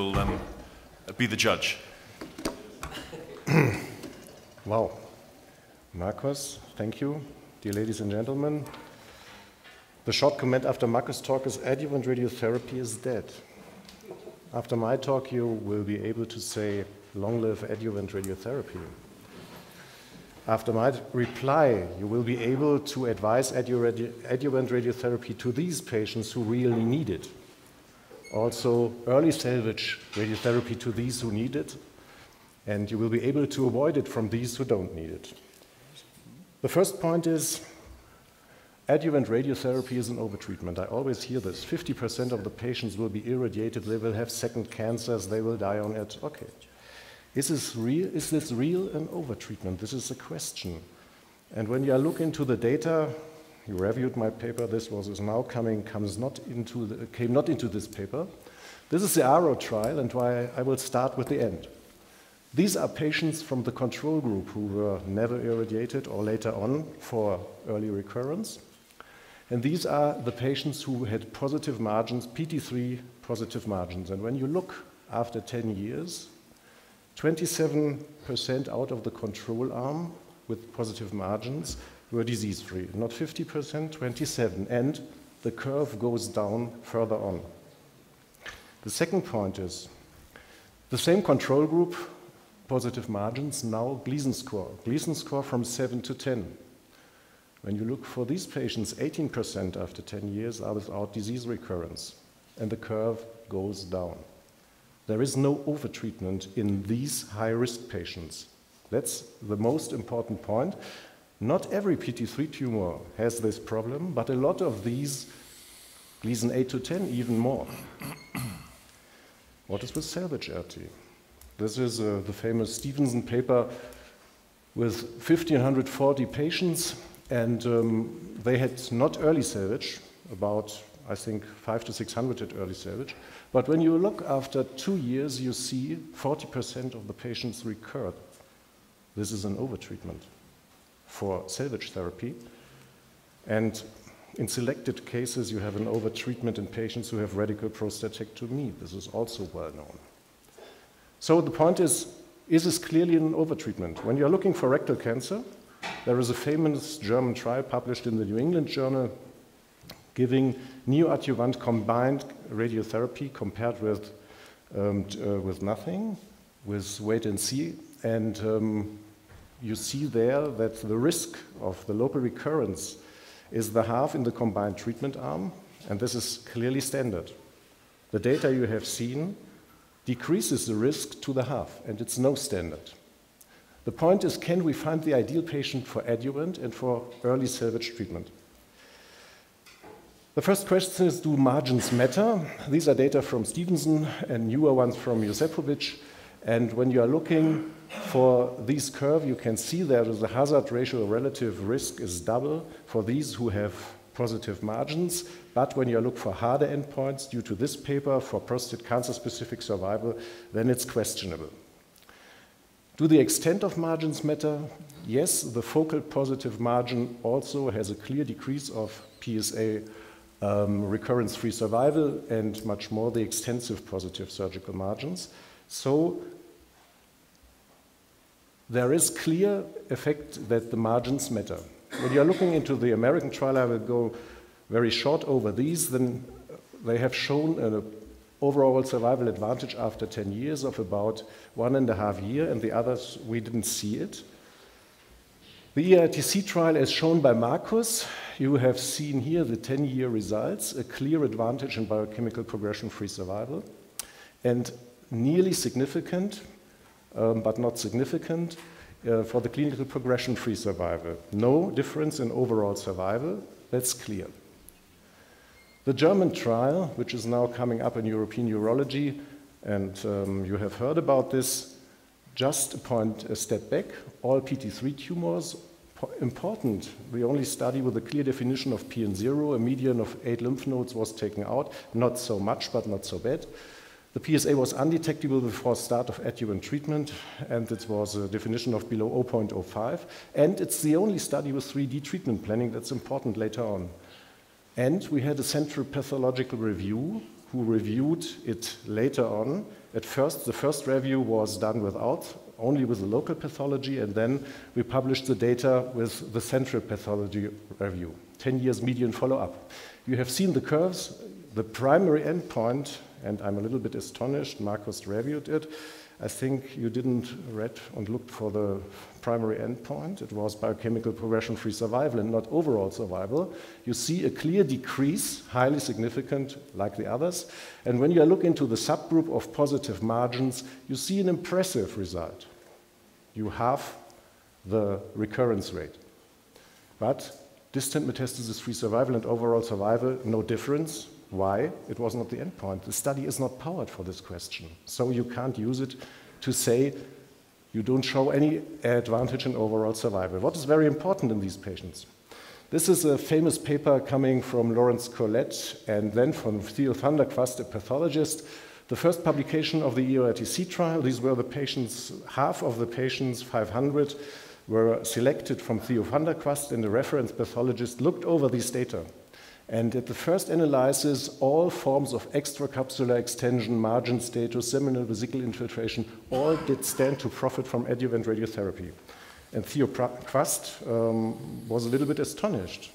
will um, be the judge. wow. Marcus, thank you. Dear ladies and gentlemen, the short comment after Marcus' talk is adjuvant radiotherapy is dead. After my talk, you will be able to say, long live adjuvant radiotherapy. After my reply, you will be able to advise adjuvant radiotherapy to these patients who really need it. Also, early salvage radiotherapy to these who need it, and you will be able to avoid it from these who don't need it. The first point is adjuvant radiotherapy is an overtreatment. I always hear this 50% of the patients will be irradiated, they will have second cancers, they will die on it. Okay. Is this real? Is this real an overtreatment? This is a question. And when you look into the data, you reviewed my paper. This was is now coming comes not into the, came not into this paper. This is the ARO trial, and why I will start with the end. These are patients from the control group who were never irradiated or later on for early recurrence. And these are the patients who had positive margins, PT3 positive margins. And when you look after 10 years, 27% out of the control arm with positive margins were disease free. Not 50%, 27. And the curve goes down further on. The second point is the same control group, positive margins, now Gleason score. Gleason score from 7 to 10. When you look for these patients, 18% after 10 years are without disease recurrence, and the curve goes down. There is no overtreatment in these high risk patients. That's the most important point. Not every PT3 tumor has this problem, but a lot of these, Gleason 8 to 10, even more. what is with salvage RT? This is uh, the famous Stephenson paper with 1,540 patients, and um, they had not early salvage, about, I think, 5 to 600 at early salvage, but when you look after two years, you see 40% of the patients recurred. This is an overtreatment for salvage therapy. And in selected cases, you have an overtreatment in patients who have radical prostatectomy. This is also well known. So the point is, is this clearly an overtreatment? When you're looking for rectal cancer, there is a famous German trial published in the New England Journal giving neoadjuvant combined radiotherapy compared with, um, uh, with nothing, with wait and see. And um, you see there that the risk of the local recurrence is the half in the combined treatment arm, and this is clearly standard. The data you have seen decreases the risk to the half, and it's no standard. The point is, can we find the ideal patient for adjuvant and for early salvage treatment? The first question is, do margins matter? These are data from Stephenson and newer ones from Josipovic. And when you are looking for these curve, you can see is a hazard ratio relative risk is double for these who have positive margins. But when you look for harder endpoints due to this paper for prostate cancer specific survival, then it's questionable. Do the extent of margins matter? Yes, the focal positive margin also has a clear decrease of PSA um, recurrence-free survival, and much more the extensive positive surgical margins. So there is clear effect that the margins matter. When you're looking into the American trial, I will go very short over these, then uh, they have shown an uh, overall survival advantage after 10 years of about one and a half year, and the others, we didn't see it. The EORTC trial, as shown by Marcus, you have seen here the 10-year results, a clear advantage in biochemical progression-free survival, and nearly significant, um, but not significant, uh, for the clinical progression-free survival. No difference in overall survival, that's clear. The German trial, which is now coming up in European urology, and um, you have heard about this, just a point a step back, all PT3 tumors important. The only study with a clear definition of PN0, a median of eight lymph nodes was taken out. Not so much, but not so bad. The PSA was undetectable before start of adjuvant treatment, and it was a definition of below 0.05. And it's the only study with 3D treatment planning that's important later on. And we had a central pathological review who reviewed it later on. At first, the first review was done without, only with the local pathology, and then we published the data with the central pathology review, 10 years median follow-up. You have seen the curves. The primary endpoint, and I'm a little bit astonished, Marcus reviewed it, I think you didn't read and looked for the primary endpoint. It was biochemical progression-free survival and not overall survival. You see a clear decrease, highly significant, like the others. And when you look into the subgroup of positive margins, you see an impressive result. You have the recurrence rate. But distant metastasis-free survival and overall survival, no difference. Why? It was not the endpoint. The study is not powered for this question. So you can't use it to say you don't show any advantage in overall survival. What is very important in these patients? This is a famous paper coming from Laurence Collette and then from Theo van a pathologist. The first publication of the EORTC trial, these were the patients, half of the patients, 500, were selected from Theo van and the reference pathologist looked over these data and at the first analysis, all forms of extracapsular extension, margin status, seminal vesicle infiltration, all did stand to profit from adjuvant radiotherapy. And Theo Kwast um, was a little bit astonished.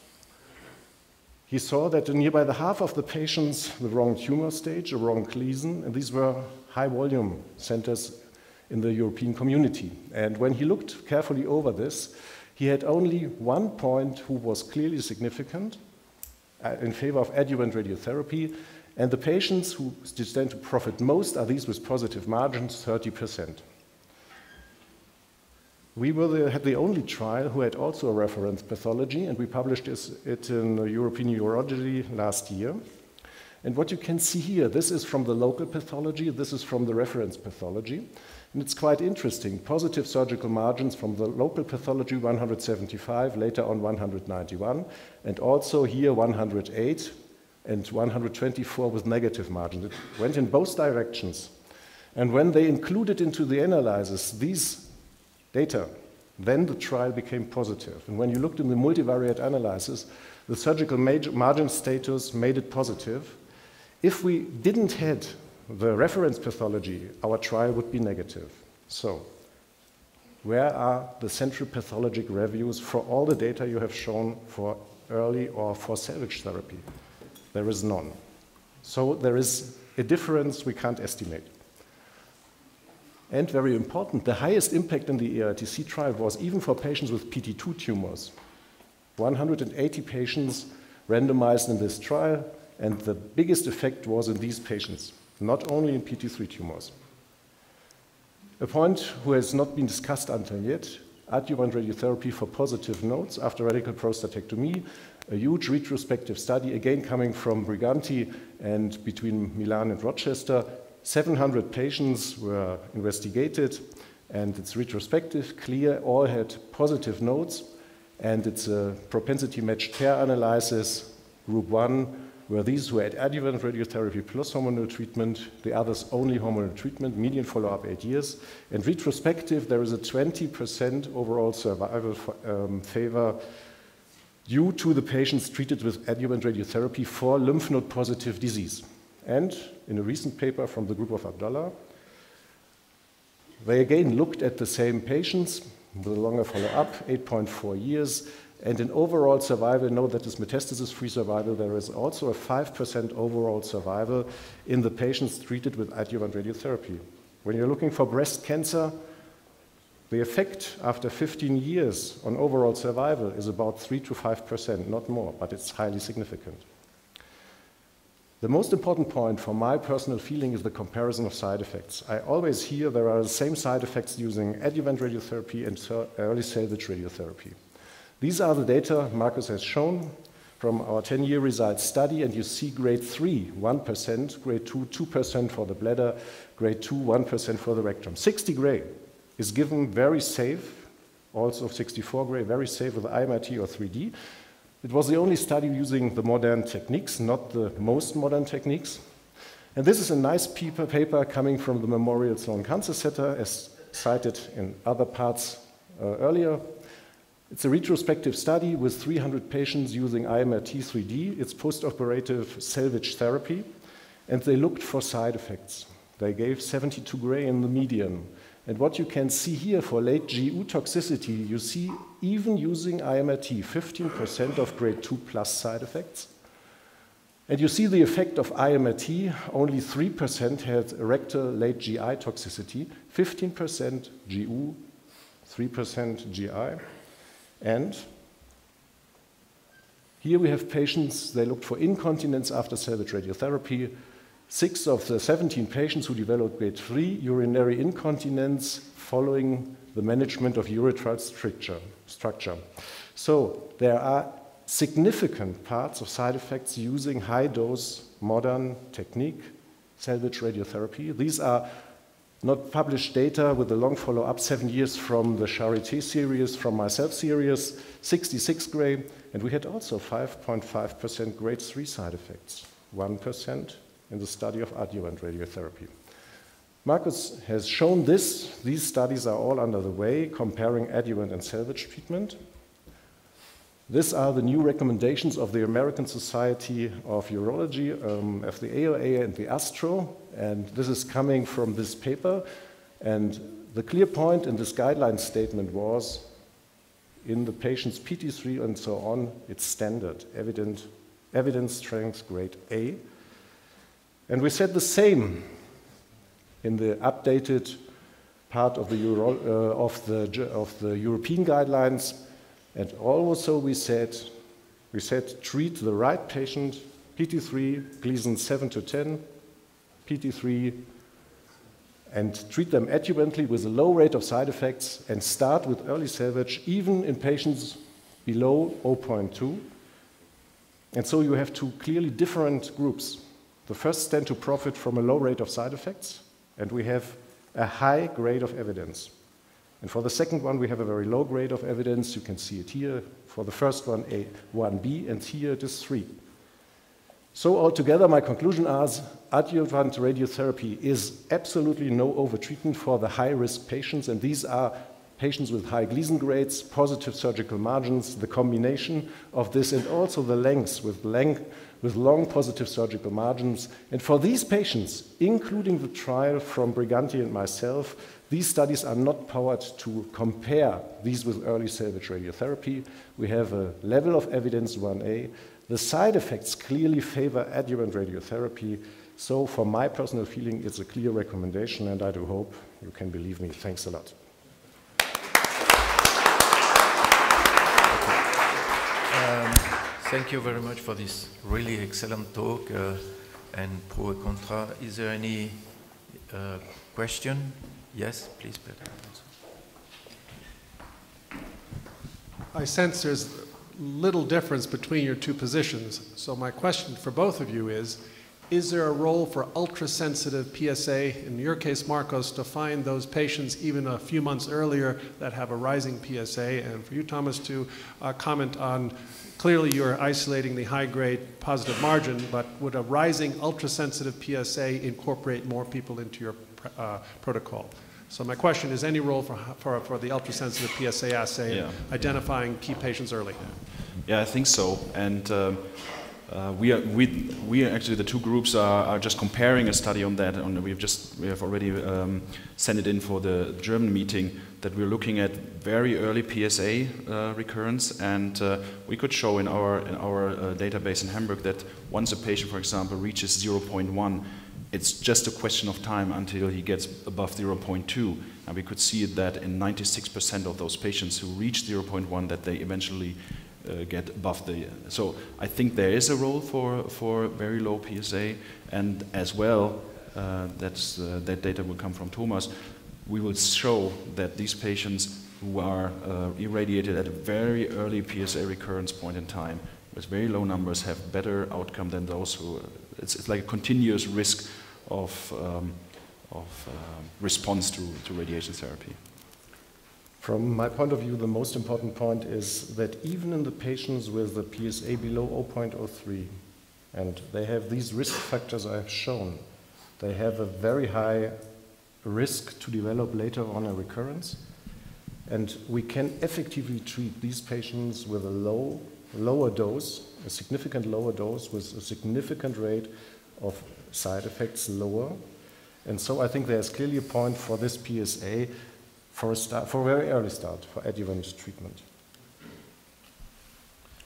He saw that nearby the half of the patients, the wrong tumor stage, a wrong lesion, and these were high volume centers in the European community. And when he looked carefully over this, he had only one point who was clearly significant, Uh, in favor of adjuvant radiotherapy. And the patients who stand to profit most are these with positive margins, 30%. We were the, had the only trial who had also a reference pathology, and we published it in European Urology last year. And what you can see here, this is from the local pathology, this is from the reference pathology. And it's quite interesting. Positive surgical margins from the local pathology 175, later on 191, and also here 108 and 124 with negative margins. It went in both directions. And when they included into the analysis these data, then the trial became positive. And when you looked in the multivariate analysis, the surgical margin status made it positive. If we didn't had the reference pathology, our trial would be negative. So, where are the central pathologic reviews for all the data you have shown for early or for salvage therapy? There is none. So, there is a difference we can't estimate. And very important, the highest impact in the EORTC trial was even for patients with PT2 tumors. 180 patients randomized in this trial, and the biggest effect was in these patients not only in PT3 tumors. A point who has not been discussed until yet, adjuvant radiotherapy for positive nodes after radical prostatectomy, a huge retrospective study, again coming from Briganti and between Milan and Rochester. 700 patients were investigated, and it's retrospective, clear, all had positive nodes, and it's a propensity matched pair analysis, group one, were these who had adjuvant radiotherapy plus hormonal treatment, the others only hormonal treatment, median follow-up eight years. And retrospective, there is a 20% overall survival um, favor due to the patients treated with adjuvant radiotherapy for lymph node positive disease. And in a recent paper from the group of Abdollah, they again looked at the same patients with a longer follow-up, 8.4 years, and in overall survival, note that is metastasis-free survival, there is also a 5% overall survival in the patients treated with adjuvant radiotherapy. When you're looking for breast cancer, the effect after 15 years on overall survival is about 3 to 5%, not more, but it's highly significant. The most important point for my personal feeling is the comparison of side effects. I always hear there are the same side effects using adjuvant radiotherapy and early salvage radiotherapy. These are the data Marcus has shown from our 10-year results study, and you see grade 3, 1%, grade 2, 2% for the bladder, grade 2, 1% for the rectum. 60 gray is given very safe, also 64 gray, very safe with IMRT or 3D. It was the only study using the modern techniques, not the most modern techniques. And this is a nice paper, paper coming from the Memorial Sloan Cancer Center, as cited in other parts uh, earlier. It's a retrospective study with 300 patients using IMRT 3D. It's postoperative salvage therapy. and they looked for side effects. They gave 72 gray in the median. And what you can see here for late GU toxicity, you see even using IMRT, 15% of grade 2 plus side effects. And you see the effect of IMRT, only 3% had rectal late GI toxicity, 15% GU, 3% GI. And here we have patients, they looked for incontinence after salvage radiotherapy. Six of the 17 patients who developed grade 3 urinary incontinence following the management of urethral stricture. So there are significant parts of side effects using high dose modern technique, salvage radiotherapy. These are not published data with a long follow up, seven years from the Charité series, from myself series, 66 gray, and we had also 5.5% grade 3 side effects, 1% in the study of adjuvant radiotherapy. Marcus has shown this. These studies are all under the way, comparing adjuvant and salvage treatment. These are the new recommendations of the American Society of Urology, um, of the AUA and the ASTRO, and this is coming from this paper. And the clear point in this guideline statement was in the patient's PT3 and so on, it's standard, evident, evidence strength grade A. And we said the same in the updated part of the, Euro, uh, of the, of the European guidelines and also we said, we said treat the right patient, PT3, Gleason 7 to 10, PT3, and treat them adjuvantly with a low rate of side effects and start with early salvage even in patients below 0.2. And so you have two clearly different groups. The first stand to profit from a low rate of side effects, and we have a high grade of evidence. And for the second one, we have a very low grade of evidence. You can see it here. For the first one, a 1B, and here it is 3. So altogether, my conclusion is adjuvant radiotherapy is absolutely no overtreatment for the high-risk patients, and these are patients with high Gleason grades, positive surgical margins, the combination of this, and also the lengths with, length, with long positive surgical margins. And for these patients, including the trial from Briganti and myself, these studies are not powered to compare these with early salvage radiotherapy. We have a level of evidence 1A. The side effects clearly favor adjuvant radiotherapy. So, for my personal feeling, it's a clear recommendation, and I do hope you can believe me. Thanks a lot. Thank you very much for this really excellent talk uh, and pro and contra. Is there any uh, question? Yes, please, Peter. I sense there's little difference between your two positions. So my question for both of you is, is there a role for ultra-sensitive PSA, in your case, Marcus, to find those patients even a few months earlier that have a rising PSA? And for you, Thomas, to uh, comment on, clearly you're isolating the high-grade positive margin, but would a rising ultra-sensitive PSA incorporate more people into your uh, protocol? So my question is, any role for, for, for the ultrasensitive PSA assay yeah. identifying key patients early? Yeah, I think so. And um, uh, we, are, we, we are actually, the two groups are, are just comparing a study on that. And we have just, we have already um, sent it in for the German meeting that we're looking at very early PSA uh, recurrence. And uh, we could show in our, in our uh, database in Hamburg that once a patient, for example, reaches 0.1, it's just a question of time until he gets above 0.2. And we could see that in 96% of those patients who reach 0.1 that they eventually uh, get above the. So I think there is a role for, for very low PSA. And as well, uh, that's, uh, that data will come from Thomas, we will show that these patients who are uh, irradiated at a very early PSA recurrence point in time with very low numbers have better outcome than those who, it's, it's like a continuous risk of, um, of uh, response to, to radiation therapy. From my point of view, the most important point is that even in the patients with the PSA below 0.03, and they have these risk factors I have shown, they have a very high risk to develop later on a recurrence. And we can effectively treat these patients with a low, lower dose, a significant lower dose with a significant rate of side effects lower. And so I think there's clearly a point for this PSA for a, start, for a very early start for adjuvant treatment.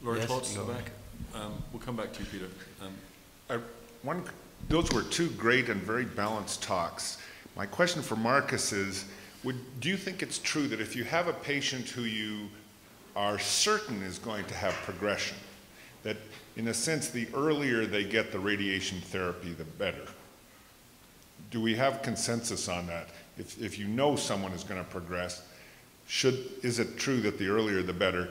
Laurie Yes, Schwartz in back. Um, we'll come back to you, Peter. Um, I, one, those were two great and very balanced talks. My question for Marcus is, would, do you think it's true that if you have a patient who you are certain is going to have progression, that in a sense, the earlier they get the radiation therapy, the better? Do we have consensus on that? If, if you know someone is going to progress, should, is it true that the earlier the better?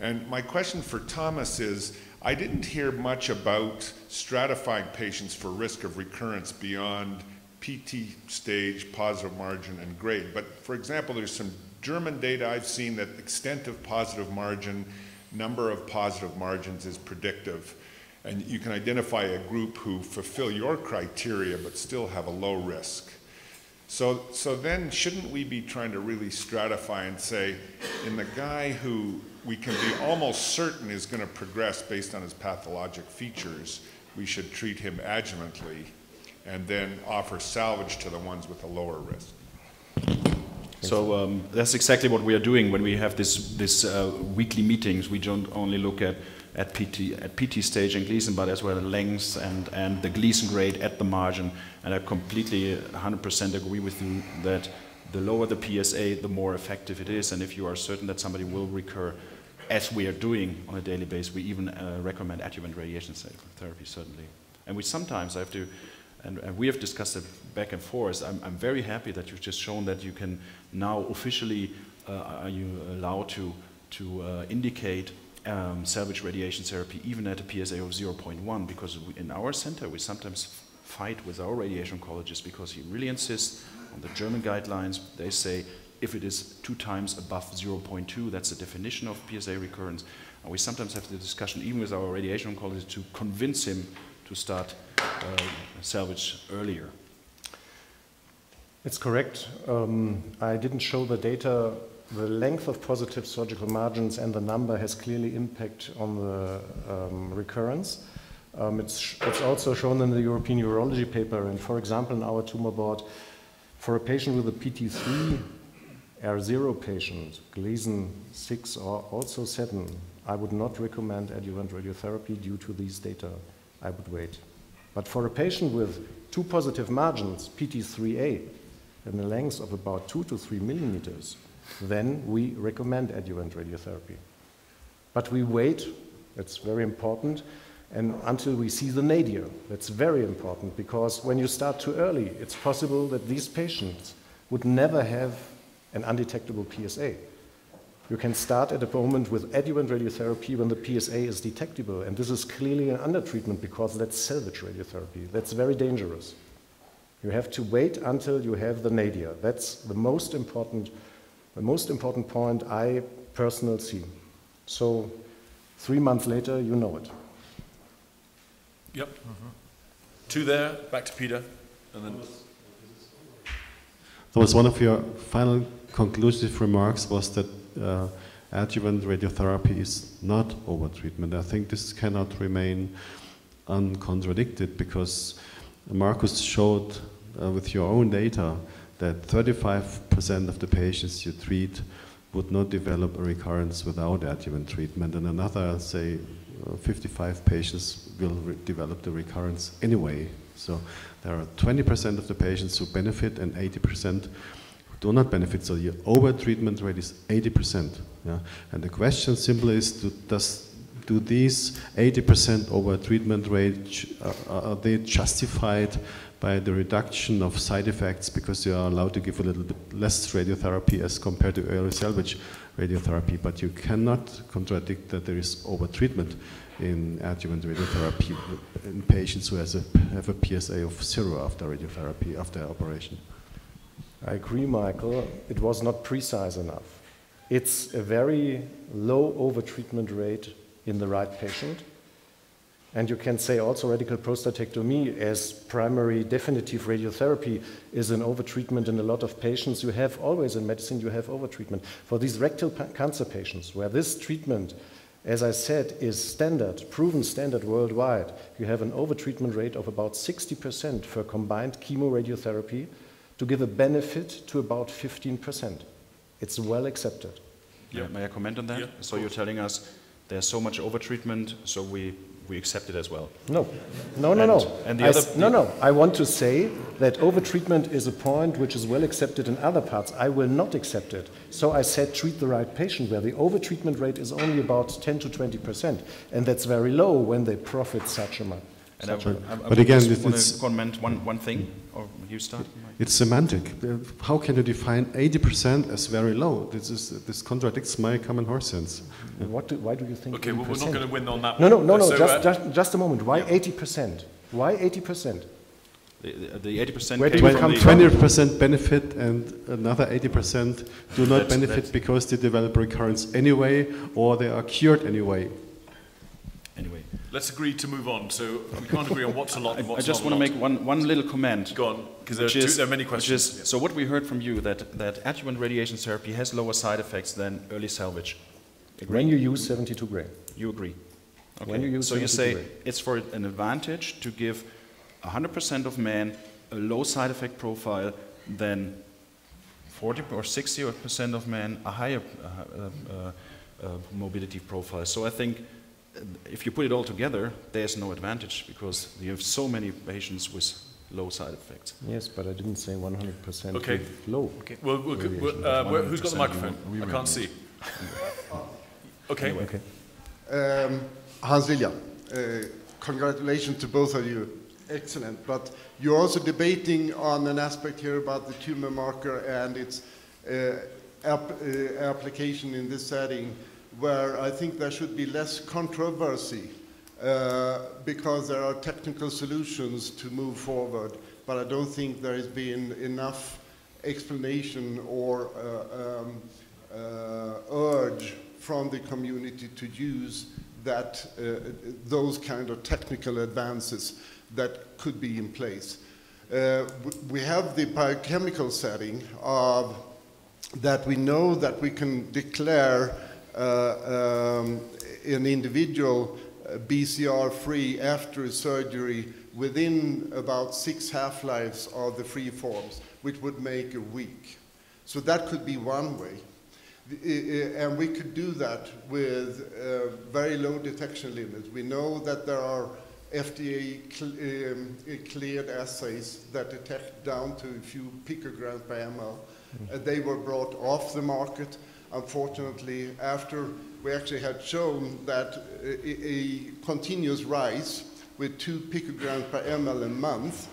And my question for Thomas is, I didn't hear much about stratifying patients for risk of recurrence beyond PT stage, positive margin, and grade. But for example, there's some German data I've seen that extent of positive margin, number of positive margins is predictive. And you can identify a group who fulfill your criteria but still have a low risk. So, so then shouldn't we be trying to really stratify and say, in the guy who we can be almost certain is going to progress based on his pathologic features, we should treat him adjuvantly and then offer salvage to the ones with a lower risk? So um, that's exactly what we are doing when we have this, this uh, weekly meetings. We don't only look at, at, PT, at PT stage and Gleason, but as well lengths and, and the Gleason grade at the margin. And I completely 100% agree with you that the lower the PSA, the more effective it is. And if you are certain that somebody will recur, as we are doing on a daily basis, we even uh, recommend adjuvant radiation therapy, certainly. And we sometimes, have to, and, and we have discussed it back and forth. I'm, I'm, very happy that you've just shown that you can now officially uh, are you allowed to to uh, indicate um, salvage radiation therapy even at a PSA of 0.1 because we, in our center we sometimes fight with our radiation oncologist because he really insists on the German guidelines. They say if it is two times above 0.2, that's the definition of PSA recurrence. And we sometimes have the discussion even with our radiation oncologist to convince him to start salvage earlier. It's correct. Um, I didn't show the data. The length of positive surgical margins and the number has clearly impact on the um, recurrence. Um, it's, it's also shown in the European Urology paper. And for example, in our tumor board, for a patient with a PT3 R0 patient, Gleason 6 or also 7, I would not recommend adjuvant radiotherapy due to these data. I would wait. But for a patient with two positive margins, PT3A, and a length of about two to three millimeters, then we recommend adjuvant radiotherapy. But we wait, that's very important, and until we see the nadir. That's very important because when you start too early, it's possible that these patients would never have an undetectable PSA. You can start at a moment with adjuvant radiotherapy when the PSA is detectable, and this is clearly an undertreatment because that's salvage radiotherapy. That's very dangerous. You have to wait until you have the nadir. That's the most important, the most important point I personally see. So three months later, you know it. Yep. Mm-hmm. Two there, back to Peter, and then. That was one of your final conclusive remarks was that uh, adjuvant radiotherapy is not overtreatment. I think this cannot remain uncontradicted because Marcus showed uh, with your own data that 35% of the patients you treat would not develop a recurrence without adjuvant treatment, and another, say, uh, 55 patients will develop the recurrence anyway. So there are 20% of the patients who benefit and 80% do not benefit. So your over treatment rate is 80%. Yeah? And the question simply is, do, does, do these 80% over treatment rate, uh, are they justified by the reduction of side effects because you are allowed to give a little bit less radiotherapy as compared to early salvage radiotherapy, but you cannot contradict that there is overtreatment in adjuvant radiotherapy in patients who a, have a PSA of zero after radiotherapy, after operation. I agree, Michael. It was not precise enough. It's a very low overtreatment rate in the right patient. And you can say also radical prostatectomy as primary definitive radiotherapy is an overtreatment in a lot of patients. You have always in medicine, you have overtreatment. For these rectal cancer patients where this treatment as I said, is standard, proven standard worldwide. You have an overtreatment rate of about 60% for combined chemoradiotherapy to give a benefit to about 15%. It's well accepted. Yeah. May I comment on that? Yeah, so you're telling us there's so much overtreatment, so we, we accept it as well. No, no, no, And- no. and the I other- s- no, no. I want to say that overtreatment is a point which is well accepted in other parts. I will not accept it. So I said treat the right patient, where the overtreatment rate is only about 10 to 20 percent, and that's very low when they profit such a much. And I, such a- I, I But again, just it's- want it's- to comment one, one thing, or you start? It's semantic. How can you define 80% as very low? This, is, this contradicts my common horse sense. What do, why do you think? Okay, well, we're not 80%? going to win on that No, no, one. no, no. So, just, uh, just, just a moment. Why 80 percent? Why 80 percent? The, the 80% Where do came you come from? 20% benefit and another 80% do not That's- benefit that's- because they develop recurrence anyway or they are cured anyway. Anyway, let's agree to move on. So we can't agree on what's a lot I, and I just not want a to make one, one little comment. Go on, because there, are which two- is- there are many questions. is- so what we heard from you that, that adjuvant radiation therapy has lower side effects than early salvage. Agree? When you use 72 gray. You agree? Okay. When you use so you say gray. it's for an advantage to give 100% of men a low side effect profile than 40 or 60 percent of men a higher uh, uh, uh, mobility profile. So I think uh, if you put it all together, there's no advantage because you have so many patients with low side effects. Yes, but I didn't say 100 percent Okay. low. Well, we'll, we'll, uh, where- who's got the microphone? we I can't see. Okay. Okay. Um, Hans Lilja, uh, congratulations to both of you. Excellent. But you're also debating on an aspect here about the tumor marker and its uh, app, uh, application in this setting, where I think there should be less controversy uh, because there are technical solutions to move forward. But I don't think there has been enough explanation or uh, um, uh, urge from the community to use that, uh, those kind of technical advances that could be in place. Uh, we have the biochemical setting of that we know that we can declare um, an individual uh, BCR free after surgery within about six half-lives of the free forms, which would make a week. So that could be one way. Uh, uh, And we could do that with uh, very low detection limits. We know that there are FDA cl- um, uh, cleared assays that detect down to a few picograms per ml. Uh, They were brought off the market, unfortunately, after we actually had shown that a a- continuous rise with two picograms per ml a month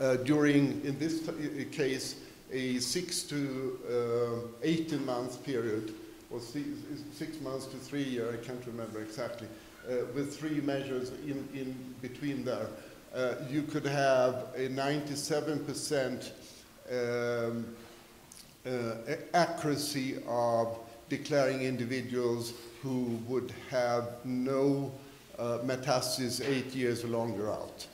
uh, during, in this case, a six to uh, 18 month period, or six, six months to three year, I can't remember exactly, uh, with three measures in, in between there, uh, you could have a 97% um, accuracy of declaring individuals who would have no uh, metastasis eight years or longer out,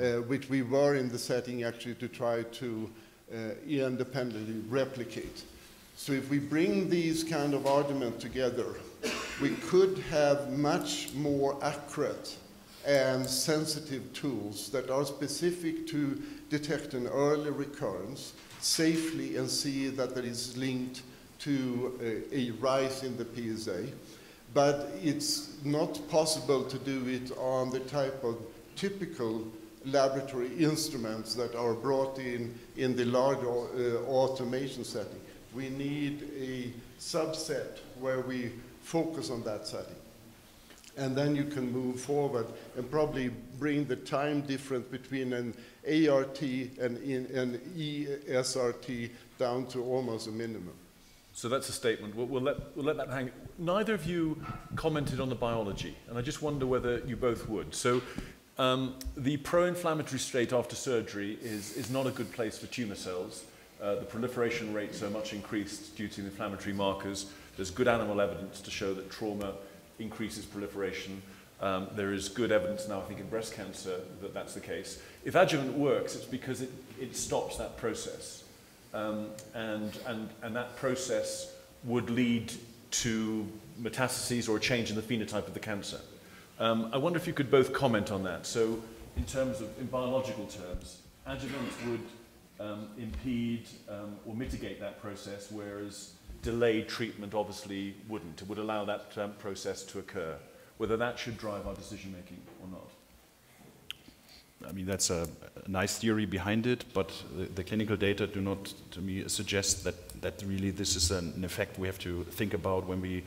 uh, which we were in the setting actually to try to uh, independently replicate. So if we bring these kind of arguments together, we could have much more accurate and sensitive tools that are specific to detect an early recurrence safely and see that it is linked to a, a rise in the PSA. But it's not possible to do it on the type of typical laboratory instruments that are brought in in the large uh, automation setting. We need a subset where we focus on that setting. And then you can move forward and probably bring the time difference between an ART and in, an ESRT down to almost a minimum. So that's a statement. We'll, we'll, let, we'll let that hang. Neither of you commented on the biology, and I just wonder whether you both would. So um, the pro-inflammatory state after surgery is, is not a good place for tumor cells. Uh, the proliferation rates are much increased due to the inflammatory markers. There's good animal evidence to show that trauma increases proliferation. Um, there is good evidence now, I think, in breast cancer that that's the case. If adjuvant works, it's because it, it stops that process. Um, and, and, and that process would lead to metastases or a change in the phenotype of the cancer. Um, I wonder if you could both comment on that. So, in terms of, in biological terms, adjuvant would um, impede um, or mitigate that process, whereas delayed treatment obviously wouldn't. It would allow that um, process to occur. Whether that should drive our decision making or not. I mean, that's a, a nice theory behind it, but the, the, clinical data do not, to me, suggest that, that really this is an, an effect we have to think about when we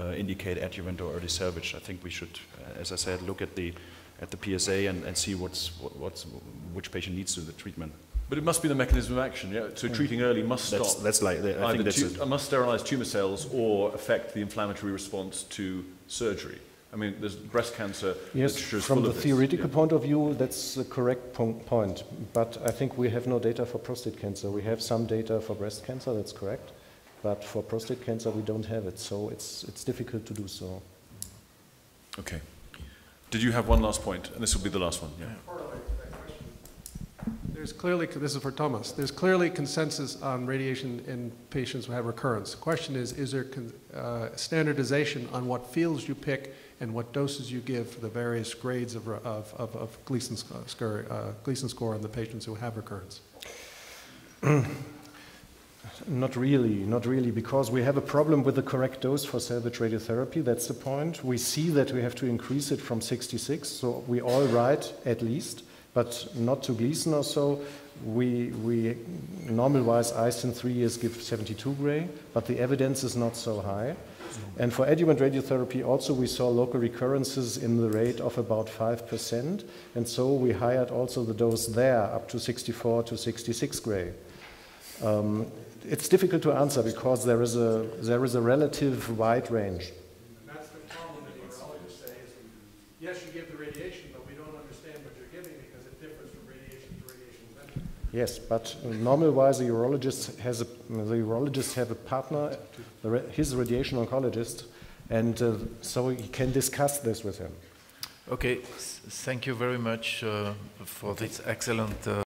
uh, indicate adjuvant or early salvage. I think we should, uh, as I said, look at the, at the PSA and, and see what's, what, what's, which patient needs the treatment. But it must be the mechanism of action, yeah? So treating early must stop. That's, that's like, I Either think that's must sterilize tumor cells or affect the inflammatory response to surgery. I mean, there's breast cancer. Yes, from the theoretical yeah. point of view, that's the correct point. But I think we have no data for prostate cancer. We have some data for breast cancer, that's correct. But for prostate cancer, we don't have it. So it's, it's difficult to do so. Okay. Did you have one last point? And this will be the last one. Yeah. There's clearly, this is for Thomas, there's clearly consensus on radiation in patients who have recurrence. The question is, is there uh, standardization on what fields you pick and what doses you give for the various grades of, of, of, of Gleason, score, uh, Gleason score on the patients who have recurrence? Not really, not really, because we have a problem with the correct dose for salvage radiotherapy. That's the point. We see that we have to increase it from 66, so we all write at least but not to Gleason or so. We, we normal-wise, ice in three years give 72 gray, but the evidence is not so high. And for adjuvant radiotherapy, also we saw local recurrences in the rate of about 5%. And so we hired also the dose there up to 64 to 66 gray. Um, it's difficult to answer because there is a, there is a relative wide range. And that's the problem that urologists say is, yes, you give the radiation, Yes, but normal-wise, the urologist has a, the urologist have a partner, his radiation oncologist, and uh, so he can discuss this with him. Okay, thank you very much uh, for this excellent. Uh